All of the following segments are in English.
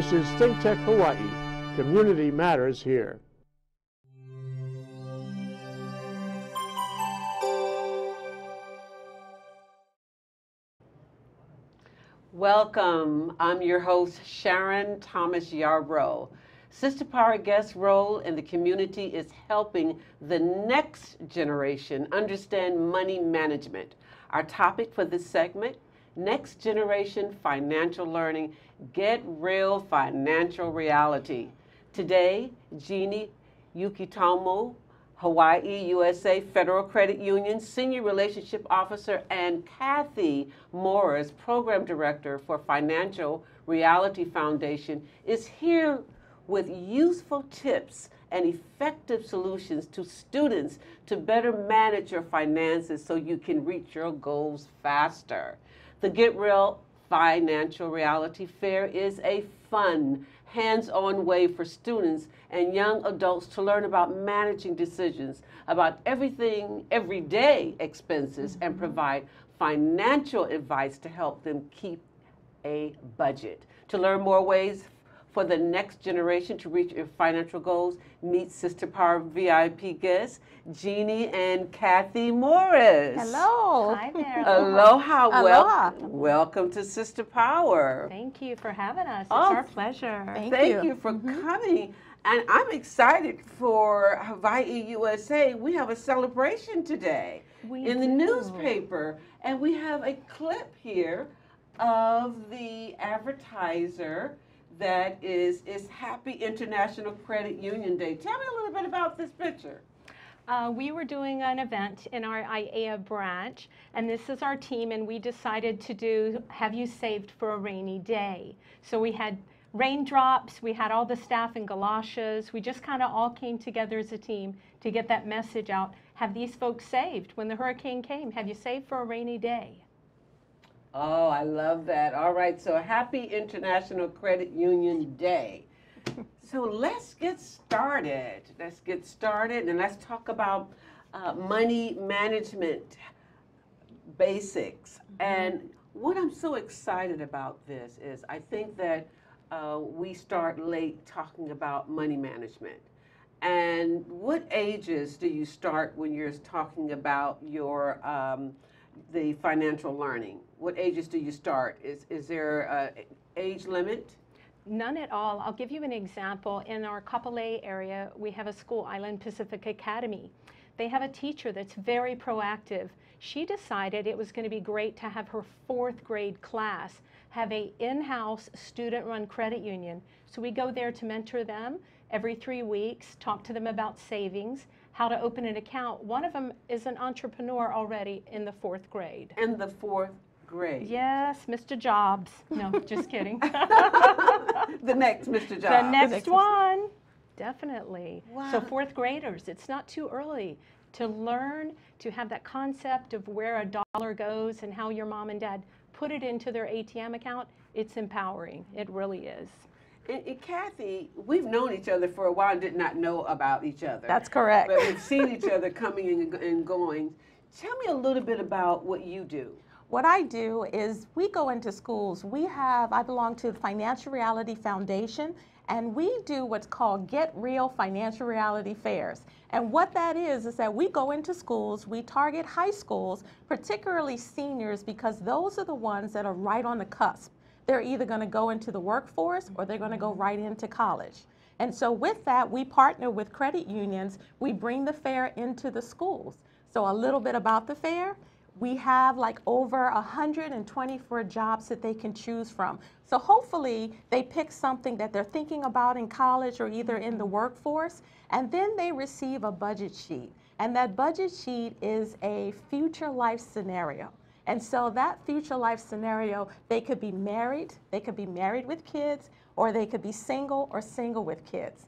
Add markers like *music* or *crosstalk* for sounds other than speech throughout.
This is ThinkTech Hawaii. Community matters here. Welcome. I'm your host, Sharon Thomas Yarbrough. Sister Power guest role in the community is helping the next generation understand money management. Our topic for this segment Next Generation Financial Learning Get Real Financial Reality. Today, Jeannie Yukitomo, Hawaii USA Federal Credit Union Senior Relationship Officer, and Kathy Morris, Program Director for Financial Reality Foundation, is here with useful tips and effective solutions to students to better manage your finances so you can reach your goals faster. The Get Real Financial Reality Fair is a fun, hands on way for students and young adults to learn about managing decisions about everything, everyday expenses, and Mm-hmm. provide financial advice to help them keep a budget. To learn more ways for the next generation to reach your financial goals, meet Sister Power VIP guests, Jeannie and Kathy Morris. Hello. Hi there. Aloha. Aloha. Wel- welcome to Sister Power. Thank you for having us. It's Oh, our pleasure. Thank Thank you. you, for mm-hmm. coming. And I'm excited for Hawaii USA. We have a celebration today We in the newspaper. And we have a clip here of the advertiser that is is Happy International Credit Union Day. Tell me a little bit about this picture. Uh, we were doing an event in our IAEA branch, and this is our team, and we decided to do Have You Saved for a Rainy Day? So we had raindrops, we had all the staff in galoshes. We just kind of all came together as a team to get that message out. Have these folks saved? When the hurricane came, have you saved for a rainy day? Oh, I love that. All right, so happy International Credit Union Day. So let's get started. Let's get started and let's talk about uh, money management basics. And what I'm so excited about this is I think that uh, we start late talking about money management. And what ages do you start when you're talking about your um, the financial learning? What ages do you start? Is is there a age limit? None at all. I'll give you an example. In our Kapolei area, we have a school, Island Pacific Academy. They have a teacher that's very proactive. She decided it was going to be great to have her fourth grade class have a in-house student-run credit union. So we go there to mentor them every three weeks, talk to them about savings, how to open an account. One of them is an entrepreneur already in the fourth grade. In the fourth grade. Yes, Mr. Jobs. No, just kidding. *laughs* the next Mr. Jobs. The next next one, definitely. So fourth graders, it's not too early to learn to have that concept of where a dollar goes and how your mom and dad put it into their ATM account. It's empowering. It really is. And, and Kathy, we've known each other for a while and did not know about each other. That's correct. But we've seen each other coming and, and going. Tell me a little bit about what you do. What I do is we go into schools. We have, I belong to the Financial Reality Foundation, and we do what's called Get Real Financial Reality Fairs. And what that is, is that we go into schools, we target high schools, particularly seniors, because those are the ones that are right on the cusp. They're either going to go into the workforce or they're going to go right into college. And so, with that, we partner with credit unions. We bring the fair into the schools. So, a little bit about the fair. We have like over 124 jobs that they can choose from. So, hopefully, they pick something that they're thinking about in college or either in the workforce, and then they receive a budget sheet. And that budget sheet is a future life scenario. And so that future life scenario, they could be married, they could be married with kids, or they could be single or single with kids.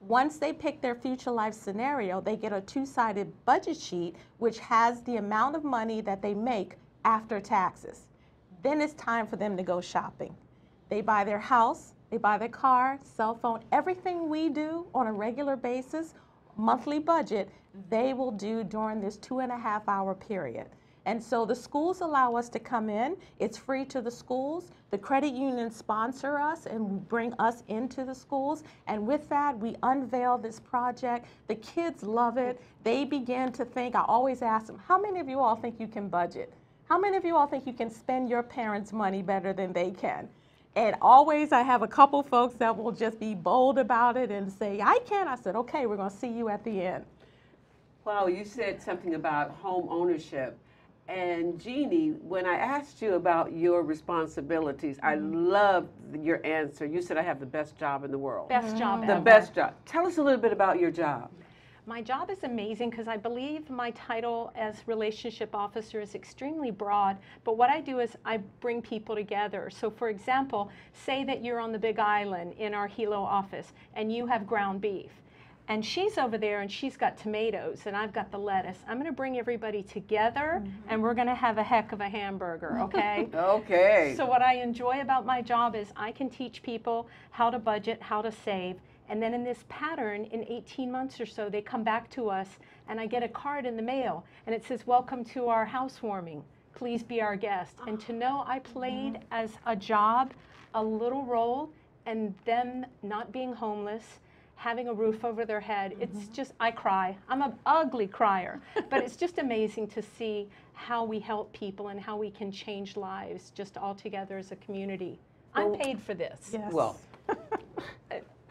Once they pick their future life scenario, they get a two sided budget sheet which has the amount of money that they make after taxes. Then it's time for them to go shopping. They buy their house, they buy their car, cell phone, everything we do on a regular basis, monthly budget, they will do during this two and a half hour period. And so the schools allow us to come in. It's free to the schools. The credit unions sponsor us and bring us into the schools. And with that, we unveil this project. The kids love it. They begin to think, I always ask them, how many of you all think you can budget? How many of you all think you can spend your parents' money better than they can? And always I have a couple folks that will just be bold about it and say, I can. I said, okay, we're going to see you at the end. Wow, you said something about home ownership. And Jeannie, when I asked you about your responsibilities, I mm-hmm. loved your answer. You said I have the best job in the world. Best job mm-hmm. the ever. best job. Tell us a little bit about your job. My job is amazing because I believe my title as relationship officer is extremely broad. But what I do is I bring people together. So, for example, say that you're on the Big Island in our Hilo office and you have ground beef. And she's over there and she's got tomatoes and I've got the lettuce. I'm going to bring everybody together mm-hmm. and we're going to have a heck of a hamburger, okay? *laughs* Okay. So, what I enjoy about my job is I can teach people how to budget, how to save, and then in this pattern, in 18 months or so, they come back to us and I get a card in the mail and it says, Welcome to our housewarming. Please be our guest. And to know I played mm-hmm. as a job a little role and them not being homeless. Having a roof over their head, it's mm-hmm. just, I cry. I'm an ugly crier, but it's just amazing to see how we help people and how we can change lives just all together as a community. I'm paid for this. Yes. Well,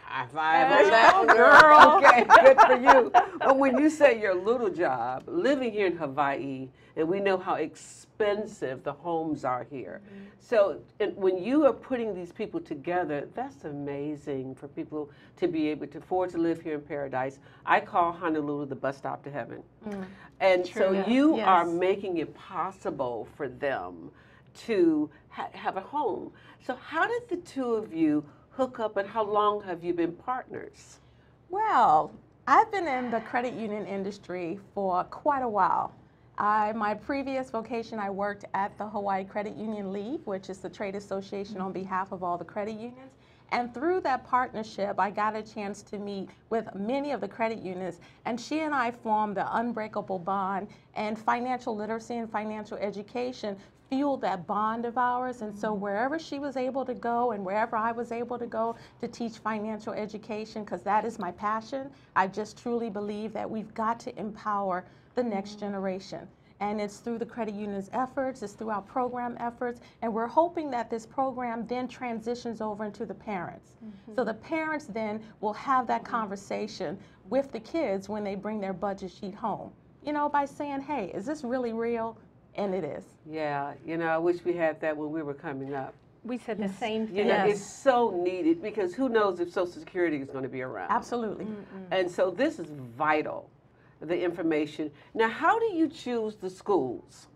high five on that, girl. *laughs* Okay, good for you. *laughs* But when you say your little job, living here in Hawaii, and we know how expensive the homes are here. Mm-hmm. So and when you are putting these people together, that's amazing for people to be able to afford to live here in paradise. I call Honolulu the bus stop to heaven. Mm. And so True. you Yes. are making it possible for them to ha- have a home. So how did the two of you hook up and how long have you been partners? Well, I've been in the credit union industry for quite a while. I, my previous vocation, I worked at the Hawaii Credit Union League, which is the trade association on behalf of all the credit unions. And through that partnership, I got a chance to meet with many of the credit unions, and she and I formed the unbreakable bond. And financial literacy and financial education fueled that bond of ours. And so mm-hmm. wherever she was able to go and wherever I was able to go to teach financial education, because that is my passion, I just truly believe that we've got to empower the next mm-hmm. generation. And it's through the credit union's efforts, it's through our program efforts, and we're hoping that this program then transitions over into the parents. Mm-hmm. So the parents then will have that conversation with the kids when they bring their budget sheet home. You know, by saying, hey, is this really real? And it is. Yeah, you know, I wish we had that when we were coming up. We said the same You thing. know, Yes. it's so needed because who knows if Social Security is going to be around. Absolutely. And so this is vital, the information. Now, how do you choose the schools?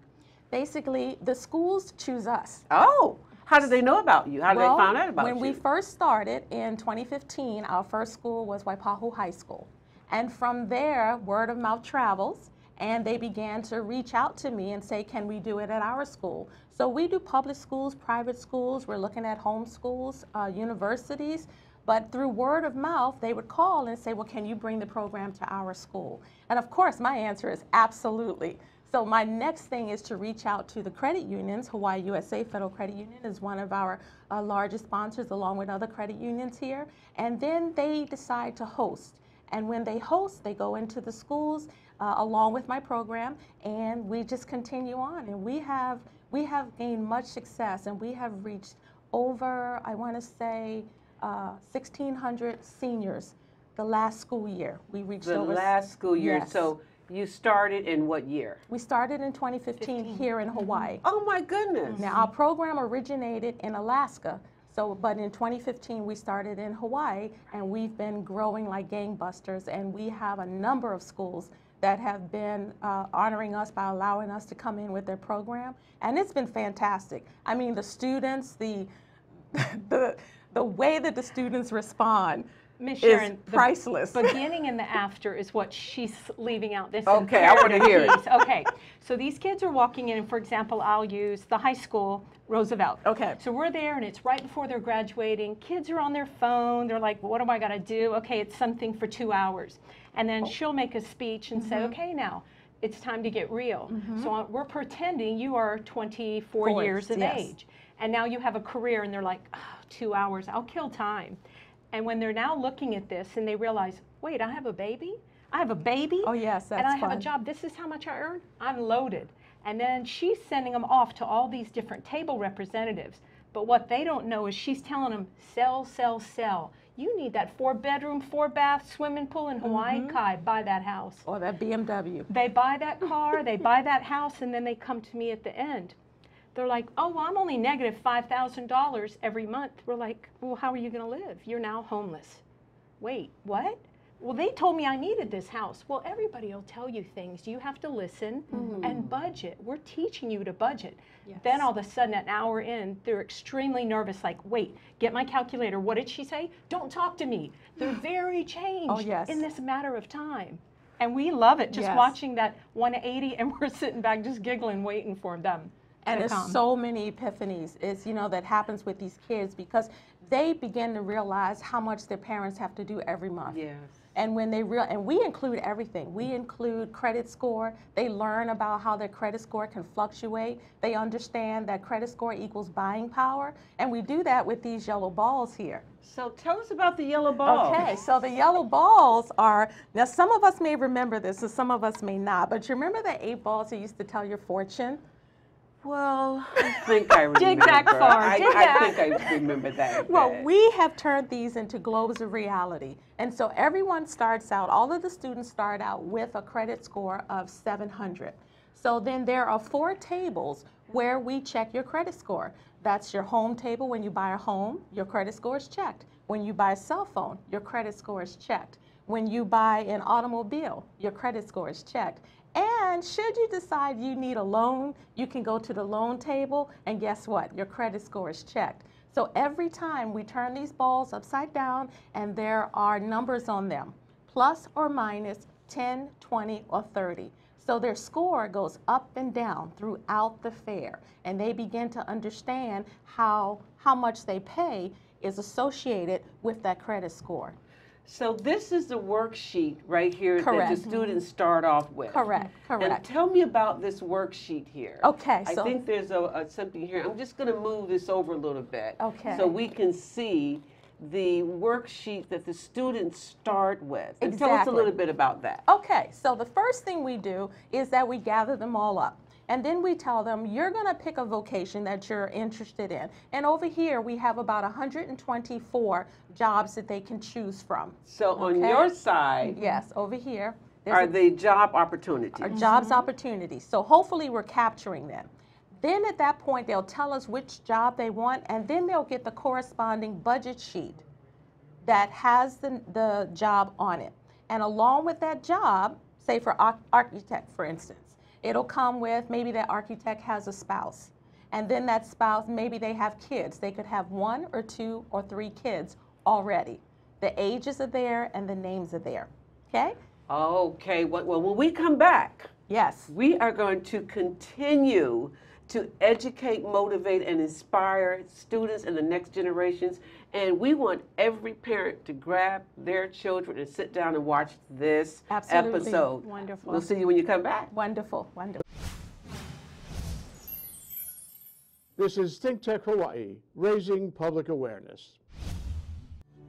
Basically, the schools choose us. Oh, how did they know about you? How did well, they find out about when you? When we first started in 2015, our first school was Waipahu High School. And from there, word of mouth travels, and they began to reach out to me and say, Can we do it at our school? So we do public schools, private schools, we're looking at home schools, uh, universities. But through word of mouth, they would call and say, Well, can you bring the program to our school? And of course, my answer is absolutely. So my next thing is to reach out to the credit unions. Hawaii USA Federal Credit Union is one of our uh, largest sponsors, along with other credit unions here. And then they decide to host. And when they host, they go into the schools uh, along with my program, and we just continue on. And we have we have gained much success, and we have reached over, I want to say, uh, 1,600 seniors the last school year. We reached the over. last school year. Yes. So you started in what year? We started in 2015 here in Hawaii. Oh my goodness. Now, our program originated in Alaska, so but in 2015 we started in Hawaii, and we've been growing like gangbusters, and we have a number of schools that have been uh, honoring us by allowing us to come in with their program, and it's been fantastic. I mean, the students, the *laughs* the the way that the students respond Miss is Sharon, the priceless. *laughs* beginning and the after is what she's leaving out. This Okay, I wanna hear it. Okay, so these kids are walking in, and for example, I'll use the high school Roosevelt. Okay. So we're there, and it's right before they're graduating. Kids are on their phone. They're like, "What am I gonna do?" Okay, it's something for two hours, and then she'll make a speech and say, "Okay, now." it's time to get real. So uh, we're pretending you are 24 Four, years of yes. age, and now you have a career, and they're like, oh, two hours, I'll kill time. And when they're now looking at this and they realize, wait, I have a baby? I have a baby? Oh, yes, that's And I have a job. This is how much I earn? I'm loaded. And then she's sending them off to all these different table representatives. But what they don't know is she's telling them, sell, sell, sell. You need that four bedroom, four bath swimming pool in Hawaii. Mm-hmm. Kai, buy that house. Or that BMW. They buy that car, they buy that house, and then they come to me at the end. They're like, oh, well, I'm only negative $5,000 every month. We're like, well, how are you going to live? You're now homeless. Wait, what? Well, they told me I needed this house. Well, everybody will tell you things. You have to listen mm-hmm. and budget. We're teaching you to budget. Then all of a sudden, an hour in, they're extremely nervous, like, wait, get my calculator. What did she say? Don't talk to me. They're *gasps* very changed oh, yes. in this matter of time. And we love it just Yes. watching that 180 and we're sitting back just giggling, waiting for them. And there's come. so many epiphanies is you know that happens with these kids because they begin to realize how much their parents have to do every month. Yes. And when they real and we include everything. We include credit score. They learn about how their credit score can fluctuate. They understand that credit score equals buying power. And we do that with these yellow balls here. So tell us about the yellow balls. Okay, so the yellow balls are now some of us may remember this and some of us may not, but you remember the eight balls that used to tell your fortune? Well, I think I *laughs* remember. Dig back far, I, I think I remember that. *laughs* Well, bit. we have turned these into globes of reality. And so everyone starts out, all of the students start out with a credit score of 700. So then there are four tables where we check your credit score. That's your home table when you buy a home, your credit score is checked. When you buy a cell phone, your credit score is checked. When you buy an automobile, your credit score is checked. And should you decide you need a loan, you can go to the loan table, and guess what? Your credit score is checked. So every time we turn these balls upside down, and there are numbers on them plus or minus 10, 20, or 30. So their score goes up and down throughout the fair, and they begin to understand how, how much they pay is associated with that credit score. So this is the worksheet right here Correct. that the students start off with. Correct, Correct. And tell me about this worksheet here. Okay, I so- think there's a, a something here. I'm just going to move this over a little bit. Okay. So we can see the worksheet that the students start with. And tell us a little bit about that. Okay, so the first thing we do is that we gather them all up. And then we tell them, you're going to pick a vocation that you're interested in. And over here, we have about 124 jobs that they can choose from. So on your side Yes, over here. there's are a- the job opportunities. are jobs mm-hmm. opportunities. So hopefully we're capturing them. Then at that point, they'll tell us which job they want, and then they'll get the corresponding budget sheet that has the, the job on it. And along with that job, say for arch- architect, for instance, it'll come with maybe that architect has a spouse. And then that spouse, maybe they have kids. They could have one or two or three kids already. The ages are there and the names are there. Okay? Okay, well, well, when we come back, Yes. we are going to continue to educate, motivate, and inspire students and the next generations. And we want every parent to grab their children and sit down and watch this Absolutely. episode. Wonderful. We'll see you when you come back. Wonderful, wonderful. This is Think Tech Hawaii, raising public awareness.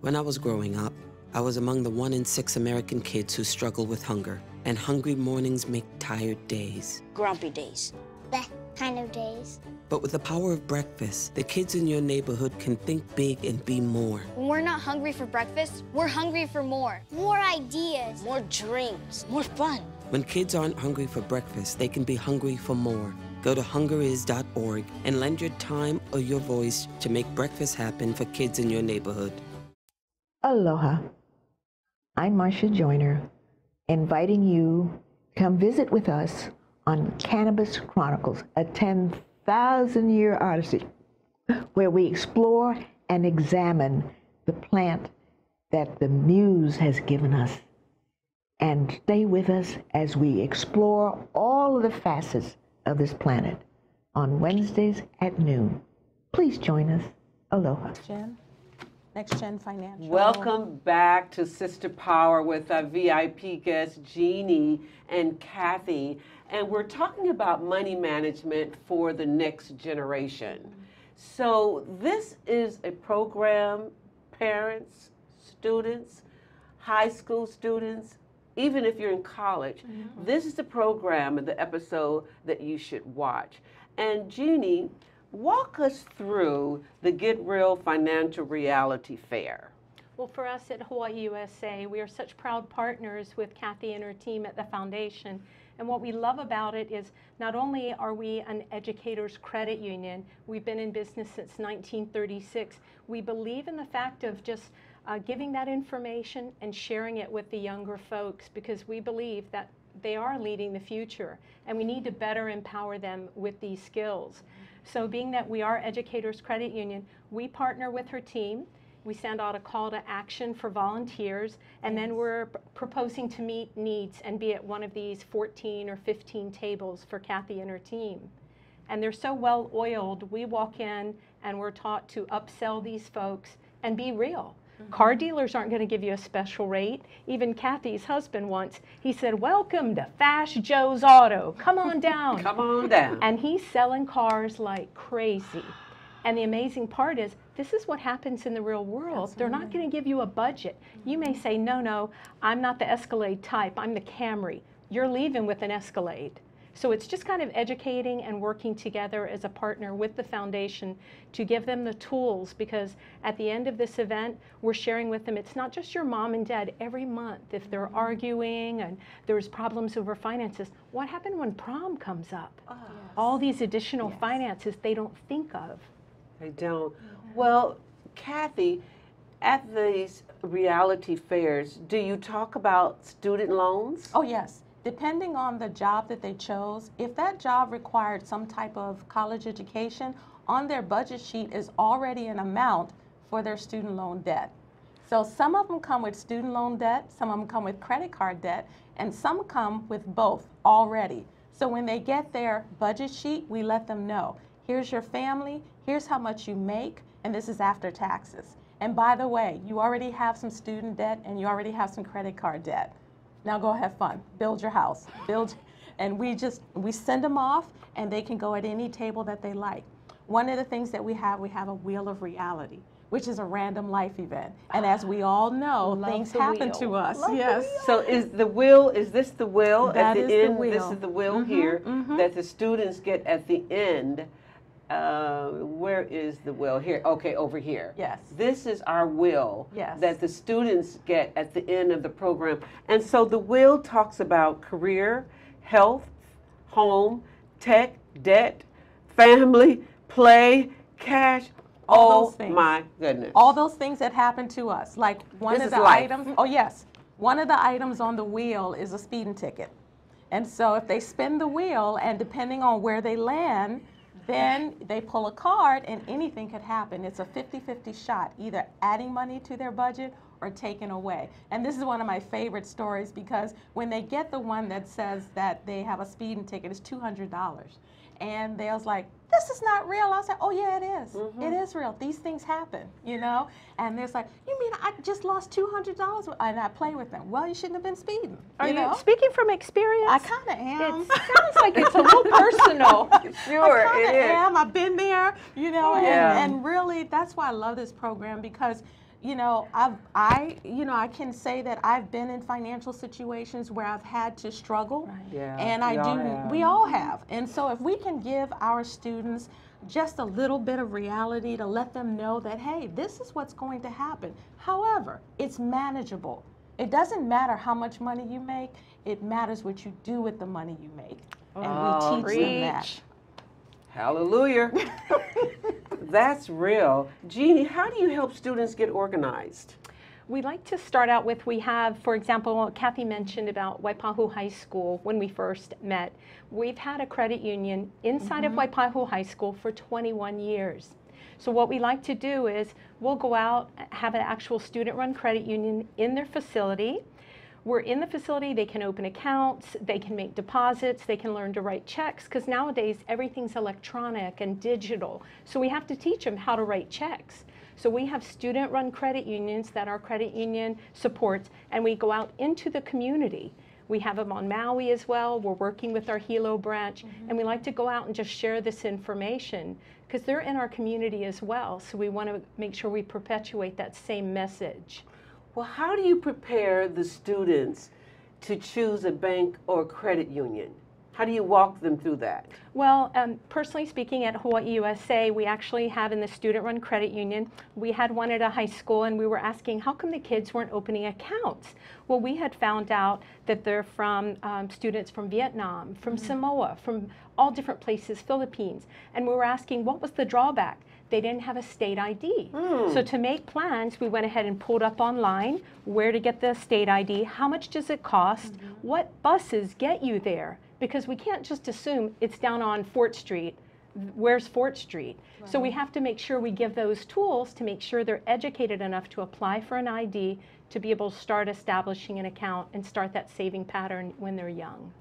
When I was growing up, I was among the one in six American kids who struggle with hunger, and hungry mornings make tired days. grumpy days. That kind of days. But with the power of breakfast, the kids in your neighborhood can think big and be more. When we're not hungry for breakfast, we're hungry for more. More ideas. More dreams. More fun. When kids aren't hungry for breakfast, they can be hungry for more. Go to hungeris.org and lend your time or your voice to make breakfast happen for kids in your neighborhood. Aloha. I'm Marcia Joyner, inviting you come visit with us on Cannabis Chronicles, a 10,000 year odyssey, where we explore and examine the plant that the Muse has given us. And stay with us as we explore all of the facets of this planet on Wednesdays at noon. Please join us. Aloha. Jen? Next Gen Financial. Welcome back to Sister Power with our VIP guests, Jeannie and Kathy. And we're talking about money management for the next generation. So, this is a program, parents, students, high school students, even if you're in college, mm-hmm. this is the program and the episode that you should watch. And Jeannie, walk us through the Get Real Financial Reality Fair. Well, for us at Hawaii USA, we are such proud partners with Kathy and her team at the foundation. And what we love about it is not only are we an educators credit union, we've been in business since 1936, we believe in the fact of just uh, giving that information and sharing it with the younger folks because we believe that they are leading the future and we need to better empower them with these skills. So, being that we are Educators Credit Union, we partner with her team. We send out a call to action for volunteers, and then we're proposing to meet needs and be at one of these 14 or 15 tables for Kathy and her team. And they're so well oiled, we walk in and we're taught to upsell these folks and be real. Mm-hmm. Car dealers aren't going to give you a special rate. Even Kathy's husband once, he said, Welcome to Fast Joe's Auto. Come on down. *laughs* Come on down. And he's selling cars like crazy. And the amazing part is, this is what happens in the real world. They're not going to give you a budget. You may say, no, no, I'm not the Escalade type, I'm the Camry. You're leaving with an Escalade. So it's just kind of educating and working together as a partner with the foundation to give them the tools because at the end of this event, we're sharing with them it's not just your mom and dad every month. If they're mm-hmm. arguing and there's problems over finances, what happened when prom comes up? Ah, All these additional finances they don't think of. I don't. Well, Kathy, at these reality fairs, do you talk about student loans? Oh, yes. Depending on the job that they chose, if that job required some type of college education, on their budget sheet is already an amount for their student loan debt. So some of them come with student loan debt, some of them come with credit card debt, and some come with both already. So when they get their budget sheet, we let them know here's your family, here's how much you make, and this is after taxes. And by the way, you already have some student debt and you already have some credit card debt. Now go have fun, build your house, build, *laughs* and we just we send them off, and they can go at any table that they like. One of the things that we have, we have a wheel of reality, which is a random life event, and as we all know, Love things happen wheel. to us. Love yes. So is the will, is this the will at the is the end? This is the will Mhm, here mhm. that the students get at the end. Uh, where is the will? Here, okay, over here. Yes. This is our will Yes. that the students get at the end of the program. And so the will talks about career, health, home, tech, debt, family, play, cash. All oh those things. my goodness. all those things that happen to us. Like one This of the life. items, oh yes, one of the items on the wheel is a speeding ticket. And so if they spin the wheel and depending on where they land, then they pull a card and anything could happen. It's a 50-50 shot, either adding money to their budget or taking away. And this is one of my favorite stories because when they get the one that says that they have a speeding ticket, it's $200. And they was like, this is not real. I said, oh yeah, it is. Mm-hmm. It is real. These things happen, you know? And there's like, you mean I just lost $200? And I play with them. Well, you shouldn't have been speeding. Are you, know? speaking from experience? I kind of am. it sounds *laughs* like it's a little *laughs* personal. *laughs* sure, I it kinda is. am. I've been there, you know, and, Yeah. and really that's why I love this program because, you know, I've I you know I can say that I've been in financial situations where I've had to struggle, Yeah, and I we do. all have. We all have, and so if we can give our students just a little bit of reality to let them know that hey, this is what's going to happen. However, it's manageable. It doesn't matter how much money you make. It matters what you do with the money you make, and Oh, we teach them that. Preach. Hallelujah. *laughs* That's real. Jeannie, how do you help students get organized? We like to start out with we have, for example, Kathy mentioned about Waipahu High School when we first met. We've had a credit union inside of mm-hmm. Waipahu High School for 21 years. So what we like to do is we'll go out, have an actual student-run credit union in their facility. We're in the facility, they can open accounts, they can make deposits, they can learn to write checks, because nowadays everything's electronic and digital. So we have to teach them how to write checks. So we have student run credit unions that our credit union supports, and we go out into the community. We have them on Maui as well. We're working with our Hilo branch, mm-hmm. and we like to go out and just share this information because they're in our community as well. So we want to make sure we perpetuate that same message. Well, how do you prepare the students to choose a bank or credit union? How do you walk them through that? Well, um, personally speaking, at Hawaii USA, we actually have in the student-run credit union, we had one at a high school, and we were asking, how come the kids weren't opening accounts? Well, we had found out that they're from um, students from Vietnam, from Samoa, from all different places, Philippines, and we were asking, what was the drawback? They didn't have a state ID. Hmm. So to make plans, we went ahead and pulled up online where to get the state ID, how much does it cost, mm-hmm. what buses get you there, because we can't just assume it's down on Fort Street. Where's Fort Street? So we have to make sure we give those tools to make sure they're educated enough to apply for an ID to be able to start establishing an account and start that saving pattern when they're young.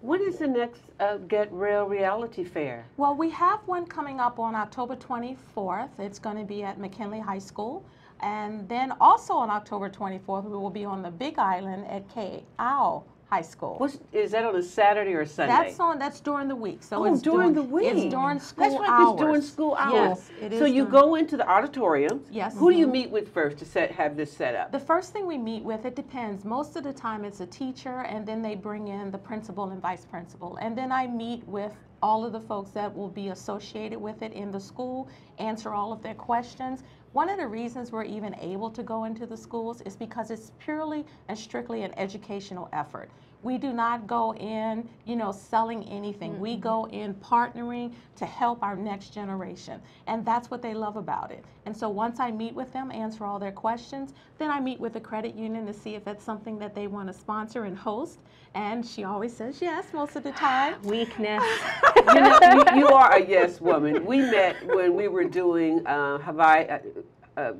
When is the next uh, Get Real Reality Fair? Well, we have one coming up on October 24th. It's going to be at McKinley High School. And then also on October 24th, we will be on the Big Island at Ka'u High School. What's, is that on a Saturday or Sunday? That's on. That's during the week. So Oh, it's during the week. It's during school That's right, hours. it's during school hours. Yes, it is. so you go into the auditorium. Yes. Who do you meet with first to set have this set up? The first thing we meet with, it depends. Most of the time it's a teacher, and then they bring in the principal and vice principal. And then I meet with all of the folks that will be associated with it in the school, answer all of their questions. One of the reasons we're even able to go into the schools is because it's purely and strictly an educational effort. We do not go in, you know, selling anything. We go in partnering to help our next generation. And that's what they love about it. And so once I meet with them, answer all their questions, then I meet with the credit union to see if it's something that they want to sponsor and host. And she always says yes most of the time. *gasps* Weakness. *laughs* you know, you, you are a yes woman. We met when we were doing uh, Hawaii. Uh, uh,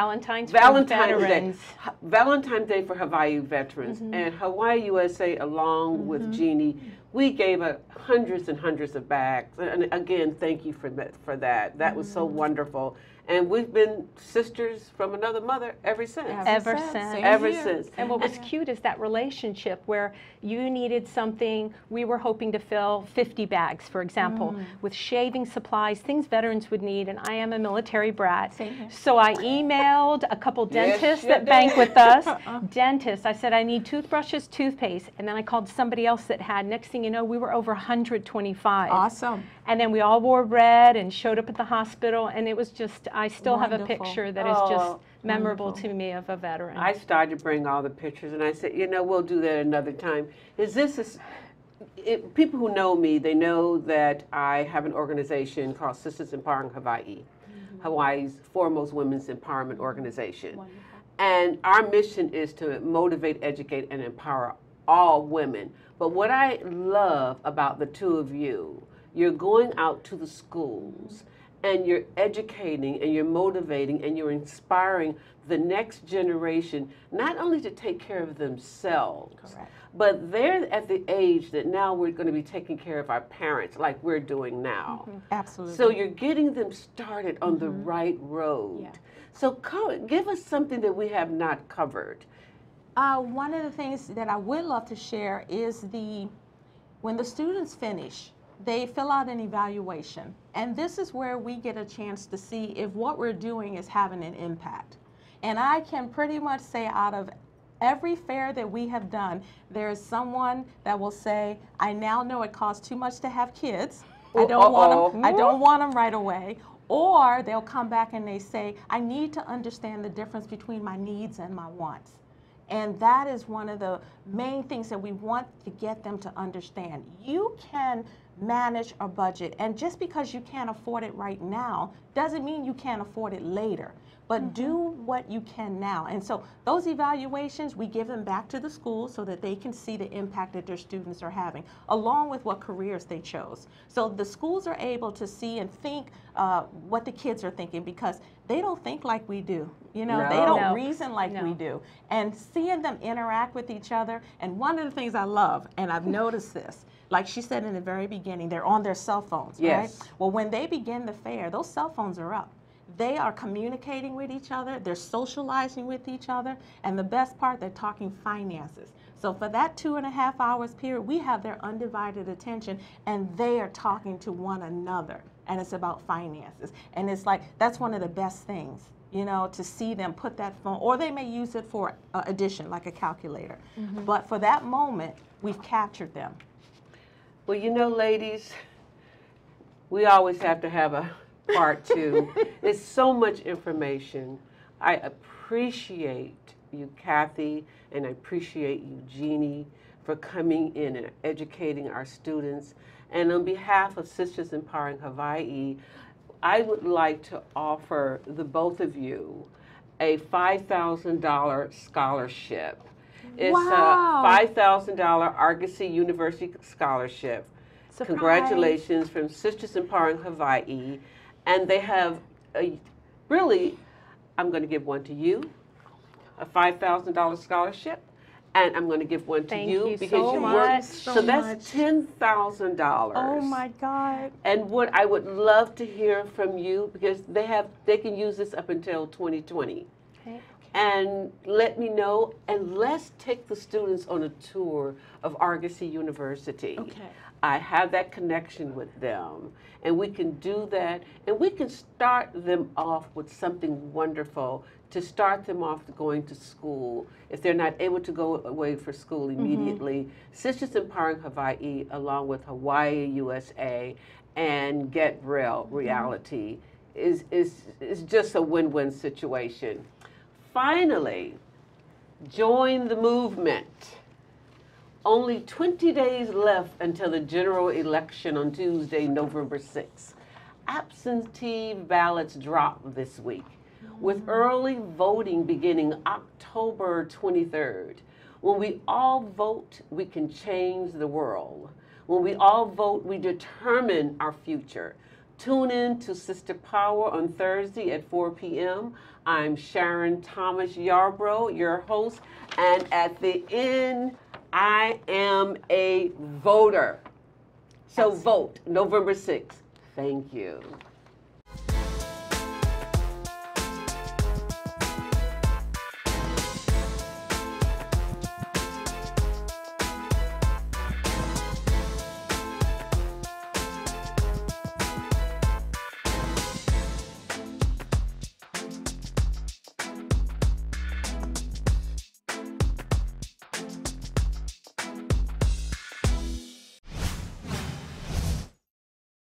Valentine's Valentine's Day, Valentine's Day for Hawaii veterans, Mm-hmm. and Hawaii USA, along with Jeannie, we gave a hundreds and hundreds of bags. And again, thank you for that. For that, that was so Mm-hmm. wonderful. And we've been sisters from another mother ever since. Ever since, since. Ever here. since. And what was *laughs* cute is that relationship where you needed something, we were hoping to fill 50 bags, for example, Mm. with shaving supplies, things veterans would need, and I am a military brat. So I emailed a couple dentists you that bank with us. *laughs* dentists, I said, I need toothbrushes, toothpaste, and then I called somebody else that had. Next thing you know, we were over 125. Awesome. And then we all wore red and showed up at the hospital, and it was just, I still have a picture that is Oh, just memorable wonderful. to me of a veteran. I started to bring all the pictures, and I said, you know, we'll do that another time. Is this a s it, people who know me? They know that I have an organization called Sisters Empowering Hawaii, mm-hmm. Hawaii's foremost women's empowerment organization. And our mission is to motivate, educate, and empower all women. But what I love about the two of you, you're going out to the schools and you're educating and you're motivating and you're inspiring the next generation not only to take care of themselves, Correct. but they're at the age that now we're going to be taking care of our parents like we're doing now. Absolutely. So you're getting them started on the right road. Yeah. So co- give us something that we have not covered. Uh, one of the things that I would love to share is the when the students finish, they fill out an evaluation, and this is where we get a chance to see if what we're doing is having an impact. And I can pretty much say out of every fair that we have done, there is someone that will say, "I now know it costs too much to have kids. I don't want them. I don't want them right away." Or they'll come back and they say, "I need to understand the difference between my needs and my wants." And that is one of the main things that we want to get them to understand. You can manage a budget, and just because you can't afford it right now doesn't mean you can't afford it later. But do what you can now. And so those evaluations, we give them back to the schools so that they can see the impact that their students are having, along with what careers they chose. So the schools are able to see and think uh, what the kids are thinking because they don't think like we do. You know, they don't No. reason like we do. And seeing them interact with each other, and one of the things I love, and I've noticed this, like she said in the very beginning, they're on their cell phones, Yes. right? Well, when they begin the fair, those cell phones are up. they are communicating with each other, they're socializing with each other, and the best part, they're talking finances. So for that two and a half hours period, we have their undivided attention and they are talking to one another. And it's about finances. And it's like, that's one of the best things, you know, to see them put that phone, or they may use it for uh, addition, like a calculator. But for that moment, we've captured them. Well, you know, ladies, we always have to have a part two. *laughs* There's so much information. I appreciate you, Kathy, and I appreciate you, Jeannie, for coming in and educating our students. And on behalf of Sisters Empowering Hawaii, I would like to offer the both of you a $5,000 scholarship. It's Wow. a $5,000 Argosy University scholarship. Surprise. Congratulations from Sisters Empowering Hawaii. And they have a, really, I'm going to give one to you, a $5,000 scholarship. And I'm going to give one to Thank you you because so you much. worked. So So that's $10,000. Oh my God. And what I would love to hear from you because they have they can use this up until 2020. Okay. And let me know and let's take the students on a tour of Argosy University. Okay. I have that connection with them and we can do that and we can start them off with something wonderful to start them off going to school if they're not able to go away for school mm-hmm. immediately. Sisters Empowering Hawaii, along with Hawaii USA and Get Real mm-hmm. Reality, is, is, is just a win win situation. Finally, join the movement. Only 20 days left until the general election on Tuesday, November 6th. Absentee ballots drop this week, with mm. early voting beginning October 23rd. When we all vote, we can change the world. When we all vote, we determine our future. Tune in to Sister Power on Thursday at 4 p.m. I'm Sharon Thomas Yarbrough, your host, and at the end, I am a voter. So vote November 6th. Thank you.